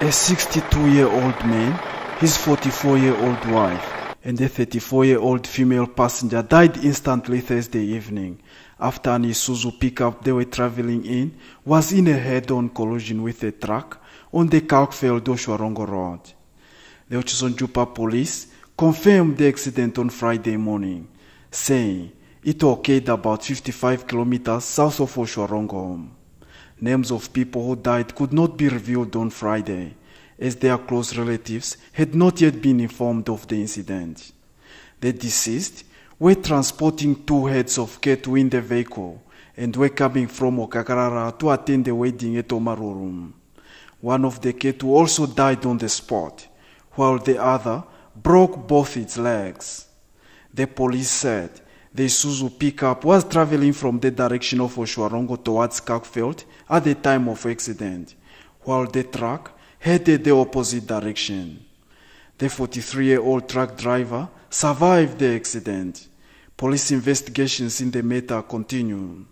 A 62 year old man, his 44 year old wife, and a 34 year old female passenger died instantly Thursday evening after an Isuzu pickup they were traveling in was in a head on collision with a truck on the Kalkfeld Otjiwarongo Road. The Otjozondjupa police confirmed the accident on Friday morning, saying it occurred about 55 kilometers south of Otjiwarongo. Names of people who died could not be revealed on Friday, as their close relatives had not yet been informed of the incident. The deceased were transporting two heads of cattle in the vehicle and were coming from Okakarara to attend the wedding at Omarurum. One of the cattle also died on the spot, while the other broke both its legs. The police said the Isuzu pickup was traveling from the direction of Otjiwarongo towards Kalkfeld at the time of accident, while the truck headed the opposite direction. The 43-year-old truck driver survived the accident. Police investigations in the matter continue.